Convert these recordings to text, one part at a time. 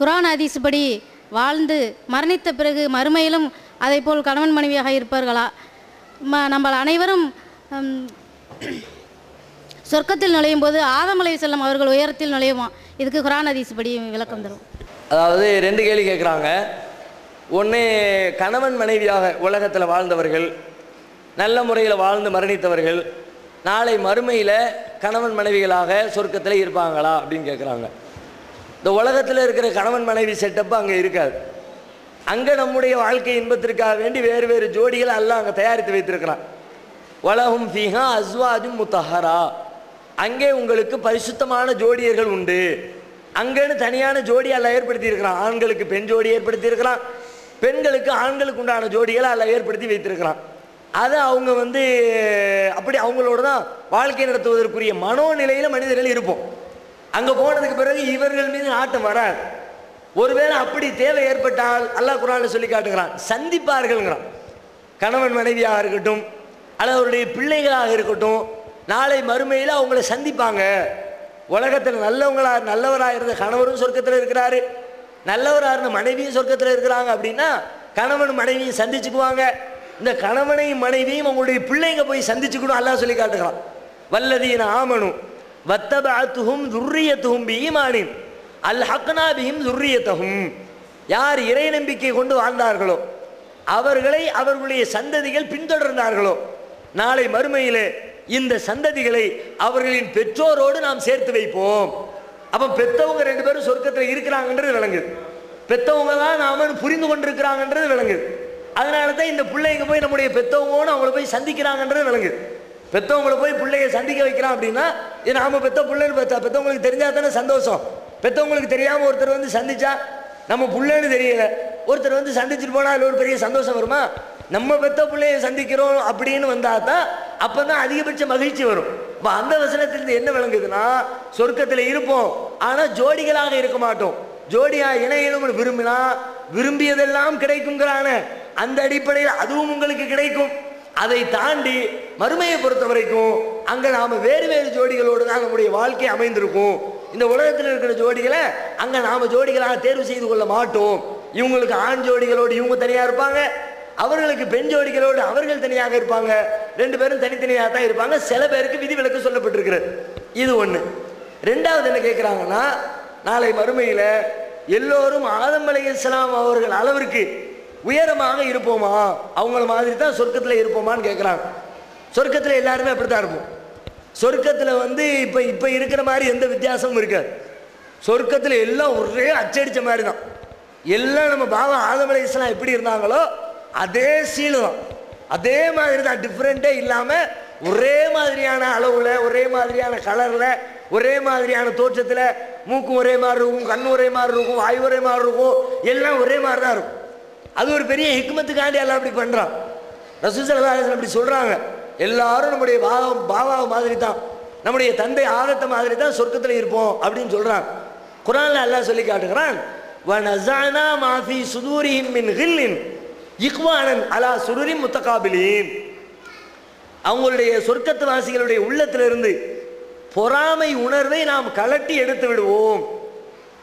குரான் ஹதீஸ்படி வாழ்ந்து மரணித்த பிறகு மறுமையிலும் அதைப்போல் கணவன் மனைவியாக இருப்பார்களா? ம நம்ம அனைவரும் சொர்க்கத்தில் நுழையும் போது ஆதமலை செல்லம் அவர்கள் உயரத்தில் நுழையுமா? இதுக்கு குரான் ஹதீஸ் படி விளக்கம் தரும். அதாவது ரெண்டு கேள்வி கேட்குறாங்க. ஒன்று கணவன் மனைவியாக உலகத்தில் வாழ்ந்தவர்கள் நல்ல முறையில் வாழ்ந்து மரணித்தவர்கள் நாளை மறுமையில் கணவன் மனைவிகளாக சொர்க்கத்தில் இருப்பாங்களா அப்படின்னு கேட்குறாங்க. இந்த உலகத்தில் இருக்கிற கணவன் மனைவி செட்டப்பு அங்கே இருக்காது. அங்கே நம்முடைய வாழ்க்கை இன்பத்திற்காக வேண்டி வேறு வேறு ஜோடிகளை எல்லாம் அங்கே தயாரித்து வைத்திருக்கிறான். உலகம் ஃபிஹா அஸ்வாஜும் முத்தஹரா. அங்கே உங்களுக்கு பரிசுத்தமான ஜோடியர்கள் உண்டு. அங்கேன்னு தனியான ஜோடி அல்ல ஏற்படுத்தியிருக்கிறான் ஆண்களுக்கு பெண் ஜோடி ஏற்படுத்தியிருக்கிறான் பெண்களுக்கு ஆண்களுக்கு உண்டான ஜோடிகளை அல்ல ஏற்படுத்தி வைத்திருக்கிறான். அதை அவங்க வந்து அப்படி அவங்களோட தான் வாழ்க்கை நடத்துவதற்குரிய மனோநிலையில் மனிதர்கள் இருப்போம். அங்கே போனதுக்கு பிறகு இவர்கள் மீது நாட்டம் வராது. ஒருவேளை அப்படி தேவை ஏற்பட்டால் அல்லாஹ் குரான் சொல்லி காட்டுகிறான் சந்திப்பார்கள்ங்கிறான். கணவன் மனைவியாக இருக்கட்டும் அல்லது அவருடைய பிள்ளைகளாக இருக்கட்டும் நாளை மறுமையில் அவங்கள சந்திப்பாங்க. உலகத்தில் நல்லவங்களா நல்லவராக இருந்த கணவரும் சொர்க்கத்தில் இருக்கிறாரு நல்லவராக இருந்த மனைவியும் சொர்க்கத்தில் இருக்கிறாங்க அப்படின்னா கணவன் மனைவியும் சந்திச்சுக்குவாங்க. இந்த கணவனையும் மனைவியும் அவங்களுடைய பிள்ளைங்க போய் சந்திச்சுக்கணும் அல்லா சொல்லி காட்டுகிறான். வல்லதீன ஆமனும் வத்தபாத்துஹும் துர்ரியத்துஹும் பீமானின் அல் ஹக்னா துர்ரியத்தகும் துர்ரியத்தஹும். யார் இறை நம்பிக்கை கொண்டு வாழ்ந்தார்களோ அவர்களை அவர்களுடைய சந்ததிகள் பின்தொடர்ந்தார்களோ நாளை மறுமையிலே இந்த சந்ததிகளை அவர்களின் பெற்றோரோடு நாம் சேர்த்து வைப்போம். அப்போ பெத்தவங்க ரெண்டு பேரும் சொர்க்கத்தில் இருக்கிறாங்கன்றது விளங்குது. பெத்தவங்க தான் நாம புரிந்து கொண்டிருக்கிறாங்கன்றது விளங்குது. அதனால தான் இந்த பிள்ளைங்க போய் நம்முடைய பெத்தவங்கன்னு அவங்கள போய் சந்திக்கிறாங்கன்றது விளங்குது. பெத்தவங்களை போய் பிள்ளைய சந்திக்க வைக்கிறான் அப்படின்னா இது நாம பெத்த பிள்ளைன்னு பெத்த பெத்தவங்களுக்கு தெரிஞ்சா தானே சந்தோஷம். பெத்தவங்களுக்கு தெரியாம ஒருத்தர் வந்து சந்திச்சா நம்ம பிள்ளைன்னு தெரியல. ஒருத்தர் வந்து சந்திச்சுட்டு போனா அதுல ஒரு பெரிய சந்தோஷம் வருமா? நம்ம பெத்த பிள்ளைய சந்திக்கிறோம் அப்படின்னு வந்தா தான் அப்பதான் அதிகபட்ச மகிழ்ச்சி வரும். இப்போ அந்த வசனத்திலிருந்து என்ன விளங்குதுன்னா சொர்க்கத்தில் இருப்போம் ஆனால் ஜோடிகளாக இருக்க மாட்டோம். ஜோடியா இணையணும்னு விரும்பினா விரும்பியதெல்லாம் கிடைக்குங்கிறான அந்த அடிப்படையில் அதுவும் உங்களுக்கு கிடைக்கும். அதை தாண்டி மறுமையை பொறுத்த வரைக்கும் அங்கே நாம் வேறு வேறு ஜோடிகளோடு தான் நம்முடைய வாழ்க்கை அமைந்திருக்கும். இந்த உலகத்தில் இருக்கிற ஜோடிகளை அங்கே நாம் ஜோடிகளாக தேர்வு செய்து கொள்ள மாட்டோம். இவங்களுக்கு ஆண் ஜோடிகளோடு இவங்க தனியாக இருப்பாங்க. அவர்களுக்கு பெண் ஜோடிகளோடு அவர்கள் தனியாக இருப்பாங்க. ரெண்டு பேரும் தனித்தனியாக தான் இருப்பாங்க. சில பேருக்கு விதிவிலக்கு சொல்லப்பட்டிருக்கிறது. இது ஒன்று ரெண்டாவது என்ன கேட்குறாங்கன்னா நாளை மறுமையில் எல்லோரும் ஆதம் இஸ்லாம் அவர்கள் அளவிற்கு உயரமாக இருப்போமா? அவங்கள மாதிரி தான் சொர்க்கத்தில் இருப்போமான்னு கேட்குறாங்க சொர்க்கத்தில் எல்லாருமே அப்படி தான் இருப்போம். சொர்க்கத்தில் வந்து இப்போ இப்போ இருக்கிற மாதிரி எந்த வித்தியாசமும் இருக்காது. சொர்க்கத்தில் எல்லாம் ஒரே அச்சடித்த மாதிரி தான் எல்லாம் நம்ம பாபா ஆதம் இஸ்லாம் எப்படி இருந்தாங்களோ அதே சீலு தான் அதே மாதிரி தான் டிஃப்ரெண்ட்டே இல்லாமல் ஒரே மாதிரியான அளவில் ஒரே மாதிரியான கலரில் ஒரே மாதிரியான தோற்றத்தில் மூக்கும் ஒரே மாதிரி இருக்கும் கண் ஒரே மாதிரி இருக்கும் வாய் ஒரே மாதிரி இருக்கும் எல்லாம் ஒரே மாதிரி தான் இருக்கும். அது ஒரு பெரிய ஹிக்மத்துக்காண்டி எல்லாம் அப்படி பண்ணுறான் ரசூசலாசன் அப்படி சொல்கிறாங்க எல்லாரும் நம்முடைய பாவா பாபா மாதிரி தான் நம்முடைய தந்தை ஆகத்த மாதிரி தான் சொர்க்கத்தில் இருப்போம் அப்படின்னு சொல்கிறான் குரான்ல அல்லாஹ் சொல்லி காட்டுகிறான் வனசானா மாஃபி சுதூரிஹிம் மின் ஹில்லின் இக்வானன் அலா சுருரி முத்தகாபிலின். அவங்களுடைய சொர்க்கத்து வாசிகளுடைய உள்ளத்திலிருந்து பொறாமை உணர்வை நாம் கலட்டி எடுத்து விடுவோம்.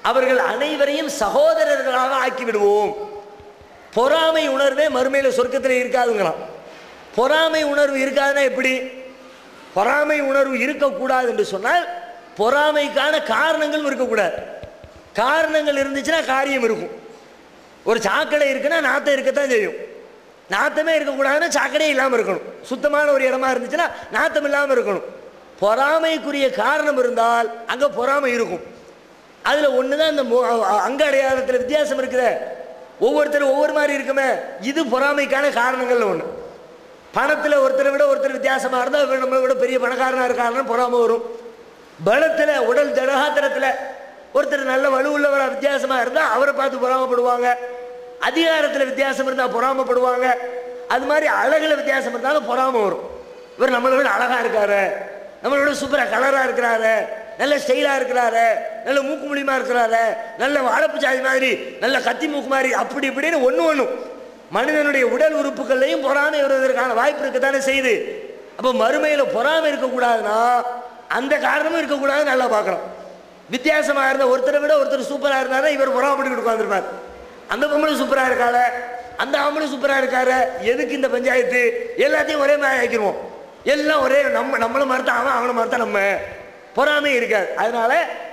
அவர்கள் அனைவரையும் சகோதரர்களாக ஆக்கி விடுவோம். பொறாமை உணர்வே மறுமையில் சொர்க்கத்தில் இருக்காதுங்களாம். பொறாமை உணர்வு இருக்காதுன்னா எப்படி? பொறாமை உணர்வு இருக்கக்கூடாது என்று சொன்னால் பொறாமைக்கான காரணங்களும் இருக்கக்கூடாது. காரணங்கள் இருந்துச்சுன்னா காரியம் இருக்கும். ஒரு சாக்கடை இருக்குன்னா நாத்தம் இருக்கத்தான் செய்யும். நாத்தமே இருக்கக்கூடாதுன்னா சாக்கடையே இல்லாமல் இருக்கணும். சுத்தமான ஒரு இடமா இருந்துச்சுன்னா நாத்தம் இல்லாமல் இருக்கணும். பொறாமைக்குரிய காரணம் இருந்தால் அங்கே பொறாமை இருக்கும். அதில் ஒன்று தான் இந்த அங்க அடையாளத்தில் வித்தியாசம் இருக்குதே. ஒவ்வொருத்தரும் ஒவ்வொரு மாதிரி இருக்குமே. இது பொறாமைக்கான காரணங்கள் ஒன்று பணத்தில் ஒருத்தரை விட ஒருத்தர் வித்தியாசமாக இருந்தால் இவர் நம்மளை விட பெரிய பணக்காரனாக இருக்காருன்னு பொறாமை வரும். பலத்தில் உடல் தடகாத்திரத்தில் ஒருத்தர் நல்ல வலுவுள்ளவராக வித்தியாசமாக இருந்தால் அவரை பார்த்து பொறாமப்படுவாங்க. அதிகாரத்தில் வித்தியாசம் இருந்தால் பொறாமப்படுவாங்க. அது மாதிரி அழகில் வித்தியாசம் இருந்தாலும் பொறாமை வரும். இவர் நம்மளை விட அழகாக இருக்காரு. நம்மளோட சூப்பராக கலராக இருக்கிறாரு நல்ல ஸ்டைலாக இருக்கிறாரு நல்ல மூக்கு முடியுமா இருக்கிறாரு நல்ல வாழப்பு சாதி மாதிரி நல்ல கத்தி மூக்கு மாதிரி அப்படி இப்படின்னு ஒன்று ஒன்றும் மனிதனுடைய உடல் உறுப்புகள்லையும் பொறாமை வருவதற்கான வாய்ப்பு இருக்கத்தானே செய்யுது. அப்போ மறுமையில் பொறாமை இருக்கக்கூடாதுன்னா அந்த காரணமும் இருக்கக்கூடாதுன்னு நல்லா பார்க்கணும். வித்தியாசமாக இருந்த ஒருத்தரை விட ஒருத்தர் சூப்பராக இருந்தாரு இவர் பொறாமப்பட்டு உட்காந்துருப்பார் அந்த பொம்பளை சூப்பராக இருக்காள அந்த ஆம்பளை சூப்பராக இருக்காரு எதுக்கு இந்த பஞ்சாயத்து? எல்லாத்தையும் ஒரே மாதிரி ஆக்கிடுவோம். எல்லாம் ஒரே நம்ம நம்மளும் மறுத்தான் அவன் அவனை மறுத்தான் நம்ம. பொறாமை இருக்காது. அதனால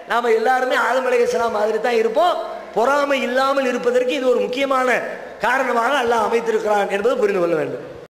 நாம் எல்லாருமே ஆதம் அலைஹிஸ்ஸலாம் மாதிரி தான் இருப்போம். பொறாமை இல்லாமல் இருப்பதற்கு இது ஒரு முக்கியமான காரணமாக அல்லாஹ் அமைத்திருக்கிறான் என்பதை புரிந்து கொள்ள வேண்டும்.